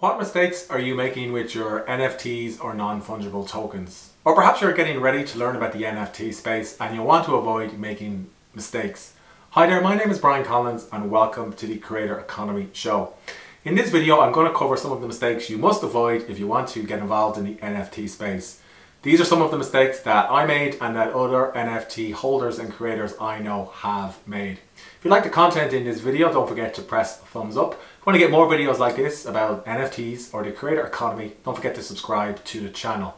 What mistakes are you making with your NFTs or non-fungible tokens? Or perhaps you're getting ready to learn about the NFT space and you want to avoid making mistakes. Hi there, my name is Brian Collins and welcome to the Creator Economy Show. In this video, I'm going to cover some of the mistakes you must avoid if you want to get involved in the NFT space. These are some of the mistakes that I made and that other NFT holders and creators I know have made. If you like the content in this video, don't forget to press thumbs up. If you want to get more videos like this about NFTs or the creator economy, don't forget to subscribe to the channel.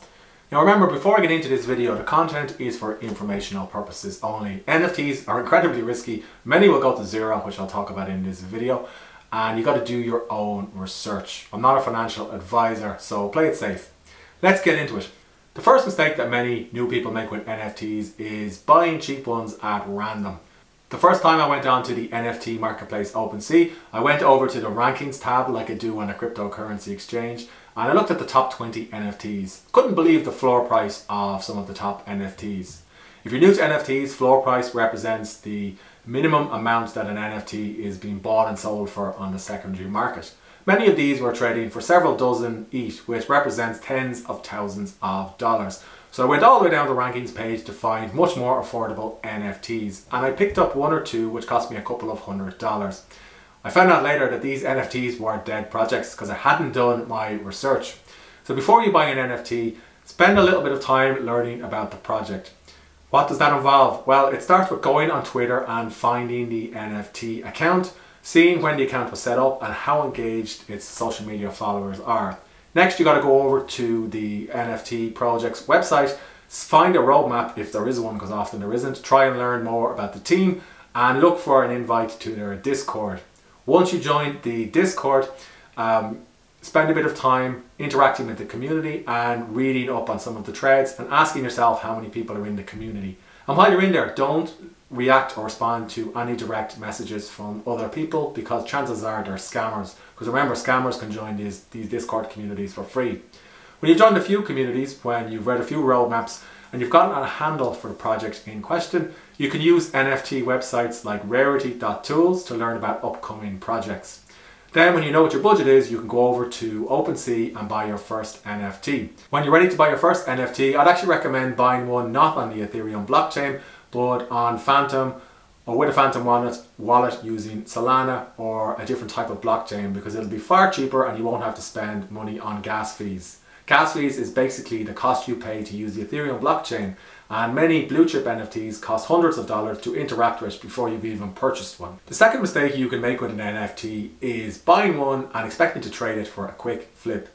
Now remember, before I get into this video, the content is for informational purposes only. NFTs are incredibly risky. Many will go to zero, which I'll talk about in this video. And you got to do your own research. I'm not a financial advisor, so play it safe. Let's get into it. The first mistake that many new people make with NFTs is buying cheap ones at random. The first time I went on to the NFT marketplace OpenSea, I went over to the rankings tab like I do on a cryptocurrency exchange and I looked at the top 20 NFTs. Couldn't believe the floor price of some of the top NFTs. If you're new to NFTs, floor price represents the minimum amount that an NFT is being bought and sold for on the secondary market. Many of these were trading for several dozen each, which represents tens of thousands of dollars. So I went all the way down the rankings page to find much more affordable NFTs, and I picked up one or two which cost me a couple of hundred dollars. I found out later that these NFTs were dead projects because I hadn't done my research. So before you buy an NFT, spend a little bit of time learning about the project. What does that involve? Well, it starts with going on Twitter and finding the NFT account, seeing when the account was set up and how engaged its social media followers are. Next, you got to go over to the NFT project's website, find a roadmap if there is one, because often there isn't, try and learn more about the team, and look for an invite to their Discord. Once you join the Discord, um, spend a bit of time interacting with the community and reading up on some of the threads and asking yourself how many people are in the community. And while you're in there, don't react or respond to any direct messages from other people because chances are they're scammers. Because remember, scammers can join these, these Discord communities for free. When you've joined a few communities, when you've read a few roadmaps, and you've gotten a handle for the project in question, you can use NFT websites like rarity.tools to learn about upcoming projects. Then when you know what your budget is, you can go over to OpenSea and buy your first NFT. When you're ready to buy your first NFT, I'd actually recommend buying one not on the Ethereum blockchain, but on Phantom or with a Phantom wallet, wallet using Solana or a different type of blockchain because it'll be far cheaper and you won't have to spend money on gas fees. Gas fees is basically the cost you pay to use the Ethereum blockchain and many blue chip NFTs cost hundreds of dollars to interact with before you've even purchased one. The second mistake you can make with an NFT is buying one and expecting to trade it for a quick flip.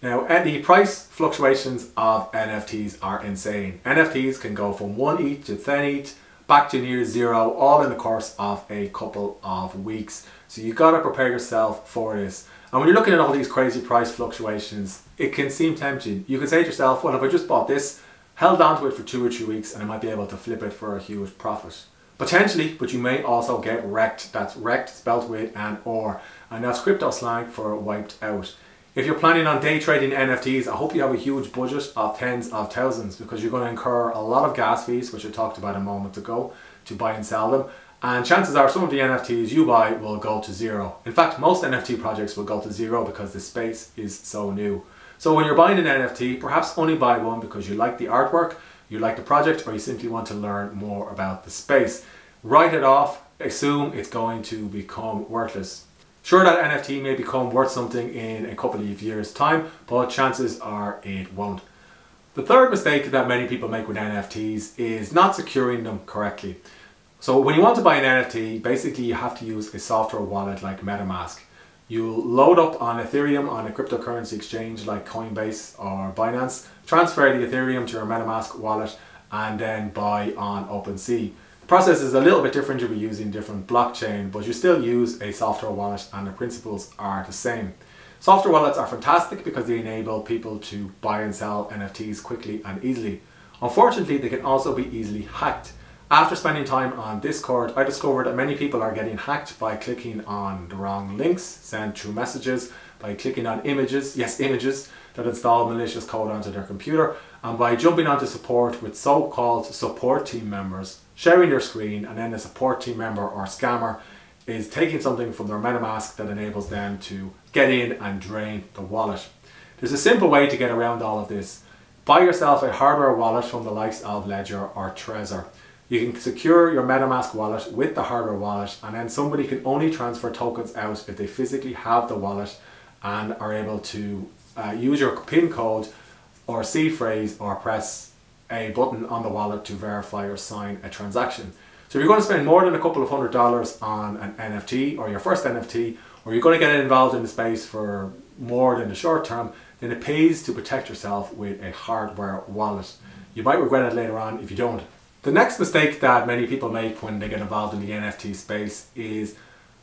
Now, eh, the price fluctuations of NFTs are insane. NFTs can go from 1 ETH to 10 ETH, back to near zero, all in the course of a couple of weeks. So you gotta prepare yourself for this. And when you're looking at all these crazy price fluctuations, it can seem tempting. You can say to yourself, well, if I just bought this, held on to it for two or three weeks and I might be able to flip it for a huge profit. Potentially, but you may also get wrecked. That's wrecked spelt with an or, and that's crypto slang for wiped out. If you're planning on day trading NFTs, I hope you have a huge budget of tens of thousands because you're going to incur a lot of gas fees, which I talked about a moment ago, to buy and sell them. And chances are some of the NFTs you buy will go to zero. In fact, most NFT projects will go to zero because the space is so new. So when you're buying an NFT, perhaps only buy one because you like the artwork, you like the project, or you simply want to learn more about the space. Write it off, assume it's going to become worthless. Sure, that NFT may become worth something in a couple of years' time, but chances are it won't. The third mistake that many people make with NFTs is not securing them correctly. So when you want to buy an NFT, basically you have to use a software wallet like MetaMask. You'll load up on Ethereum on a cryptocurrency exchange like Coinbase or Binance, transfer the Ethereum to your MetaMask wallet, and then buy on OpenSea. The process is a little bit different, you'll be using different blockchain, but you still use a software wallet and the principles are the same. Software wallets are fantastic because they enable people to buy and sell NFTs quickly and easily. Unfortunately, they can also be easily hacked. After spending time on Discord, I discovered that many people are getting hacked by clicking on the wrong links, sent through messages, by clicking on images, yes images, that install malicious code onto their computer, and by jumping onto support with so-called support team members, sharing their screen, and then the support team member or scammer is taking something from their MetaMask that enables them to get in and drain the wallet. There's a simple way to get around all of this. Buy yourself a hardware wallet from the likes of Ledger or Trezor. You can secure your MetaMask wallet with the hardware wallet and then somebody can only transfer tokens out if they physically have the wallet and are able to uh, use your PIN code or seed phrase or press a button on the wallet to verify or sign a transaction. So if you're going to spend more than a couple of hundred dollars on an NFT or your first NFT, or you're going to get involved in the space for more than the short term, then it pays to protect yourself with a hardware wallet. You might regret it later on if you don't. The next mistake that many people make when they get involved in the NFT space is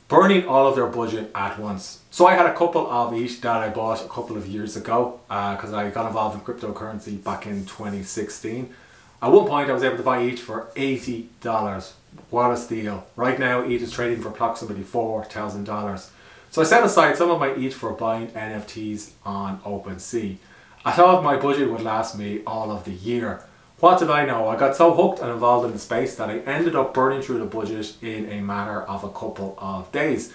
burning all of their budget at once. So I had a couple of ETH that I bought a couple of years ago because uh, I got involved in cryptocurrency back in 2016. At one point I was able to buy ETH for $80. What a steal. Right now ETH is trading for approximately $4,000. So I set aside some of my ETH for buying NFTs on OpenSea. I thought my budget would last me all of the year. What did I know? I got so hooked and involved in the space that I ended up burning through the budget in a matter of a couple of days.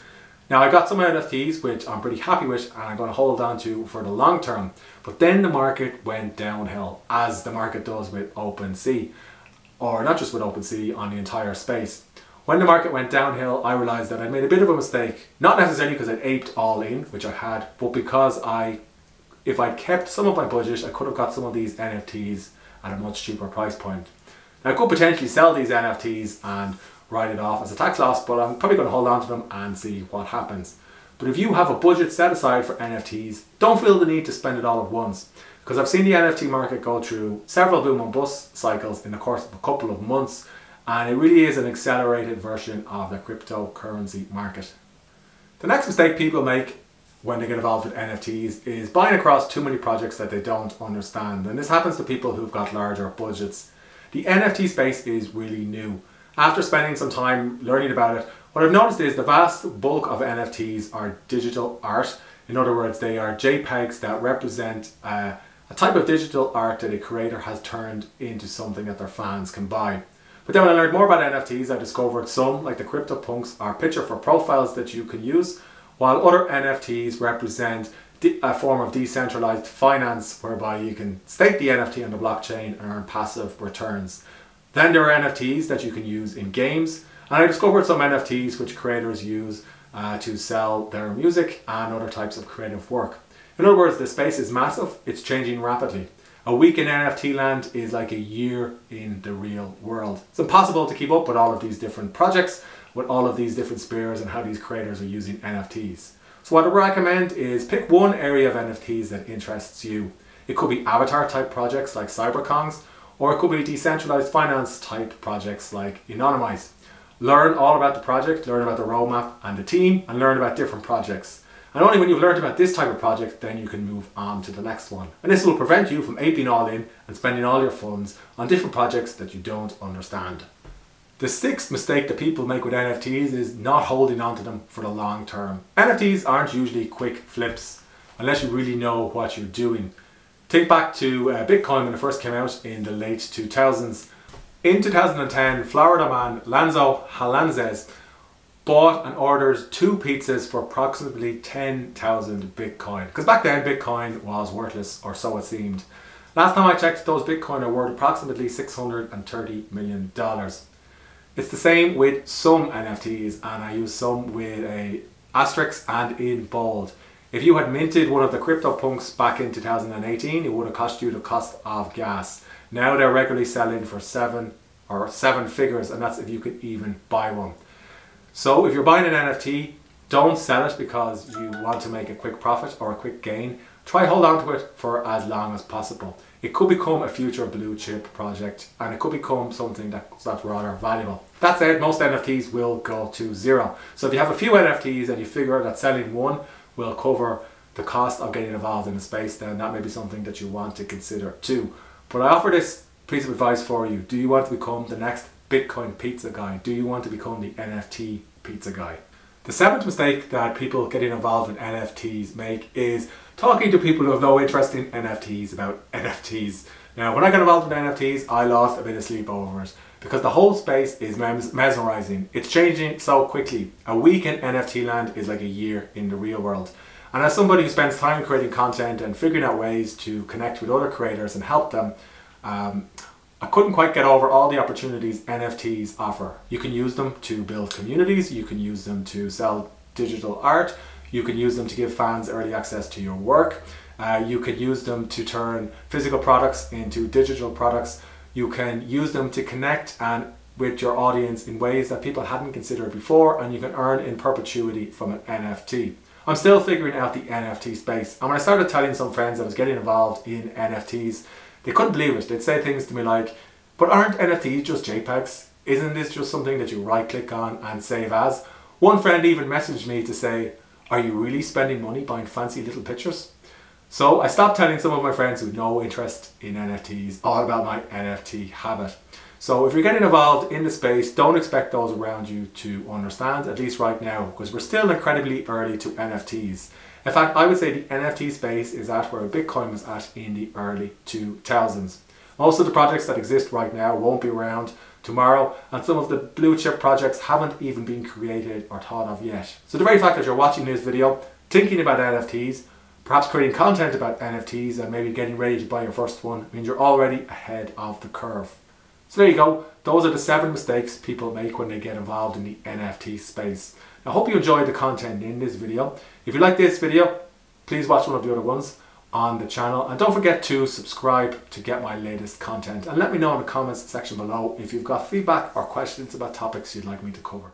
Now I got some NFTs which I'm pretty happy with and I'm going to hold on to for the long term. But then the market went downhill as the market does with OpenSea. Or not just with OpenSea, on the entire space. When the market went downhill, I realised that I made a bit of a mistake. Not necessarily because I aped all in, which I had, but because I, if I'd kept some of my budget, I could have got some of these NFTs at a much cheaper price point. Now I could potentially sell these NFTs and write it off as a tax loss, but I'm probably going to hold on to them and see what happens. But if you have a budget set aside for NFTs, don't feel the need to spend it all at once. Because I've seen the NFT market go through several boom and bust cycles in the course of a couple of months, and it really is an accelerated version of the cryptocurrency market. The next mistake people make when they get involved with NFTs is buying across too many projects that they don't understand. And this happens to people who've got larger budgets. The NFT space is really new. After spending some time learning about it, what I've noticed is the vast bulk of NFTs are digital art. In other words, they are JPEGs that represent uh, a type of digital art that a creator has turned into something that their fans can buy. But then when I learned more about NFTs, I discovered some, like the CryptoPunks, are picture for profiles that you can use while other NFTs represent a form of decentralized finance whereby you can stake the NFT on the blockchain and earn passive returns. Then there are NFTs that you can use in games, and I discovered some NFTs which creators use uh, to sell their music and other types of creative work. In other words, the space is massive, it's changing rapidly. A week in NFT land is like a year in the real world. It's impossible to keep up with all of these different projects, with all of these different spheres and how these creators are using NFTs. So what I recommend is pick one area of NFTs that interests you. It could be avatar type projects like CyberKongz, or it could be decentralized finance type projects like Anonymice. Learn all about the project, learn about the roadmap and the team, and learn about different projects. And only when you've learned about this type of project, then you can move on to the next one. And this will prevent you from aping all in and spending all your funds on different projects that you don't understand. The sixth mistake that people make with NFTs is not holding on to them for the long term. NFTs aren't usually quick flips unless you really know what you're doing. Think back to uh, Bitcoin when it first came out in the late 2000s. In 2010, Florida man Laszlo Hanyecz bought and ordered two pizzas for approximately 10,000 Bitcoin. Because back then Bitcoin was worthless, or so it seemed. Last time I checked, those Bitcoin are worth approximately $630 million. It's the same with some NFTs and I use some with a asterisk and in bold. If you had minted one of the CryptoPunks back in 2018, it would have cost you the cost of gas. Now they're regularly selling for seven or seven figures and that's if you could even buy one. So if you're buying an NFT, don't sell it because you want to make a quick profit or a quick gain. Try hold on to it for as long as possible it could become a future blue chip project and it could become something that, that's rather valuable. That said, most NFTs will go to zero. So if you have a few NFTs and you figure that selling one will cover the cost of getting involved in the space, then that may be something that you want to consider too. But I offer this piece of advice for you. Do you want to become the next Bitcoin pizza guy? Do you want to become the NFT pizza guy? The seventh mistake that people getting involved in NFTs make is talking to people who have no interest in NFTs about NFTs. Now, when I got involved in NFTs, I lost a bit of sleep over it because the whole space is mes mesmerizing. It's changing so quickly. A week in NFT land is like a year in the real world. And as somebody who spends time creating content and figuring out ways to connect with other creators and help them, um, I couldn't quite get over all the opportunities NFTs offer. You can use them to build communities, you can use them to sell digital art, you can use them to give fans early access to your work, uh, you can use them to turn physical products into digital products, you can use them to connect and with your audience in ways that people hadn't considered before and you can earn in perpetuity from an NFT. I'm still figuring out the NFT space and when I started telling some friends I was getting involved in NFTs, they couldn't believe it. They'd say things to me like, but aren't NFTs just JPEGs? Isn't this just something that you right click on and save as? One friend even messaged me to say, are you really spending money buying fancy little pictures? So I stopped telling some of my friends had no interest in NFTs all about my NFT habit. So if you're getting involved in the space, don't expect those around you to understand, at least right now, because we're still incredibly early to NFTs. In fact, I would say the NFT space is at where Bitcoin was at in the early 2000s. Most of the projects that exist right now won't be around tomorrow, and some of the blue chip projects haven't even been created or thought of yet. So the very fact that you're watching this video, thinking about NFTs, perhaps creating content about NFTs and maybe getting ready to buy your first one means you're already ahead of the curve. So there you go. Those are the seven mistakes people make when they get involved in the NFT space. I hope you enjoyed the content in this video. If you like this video, please watch one of the other ones on the channel and don't forget to subscribe to get my latest content and let me know in the comments section below if you've got feedback or questions about topics you'd like me to cover.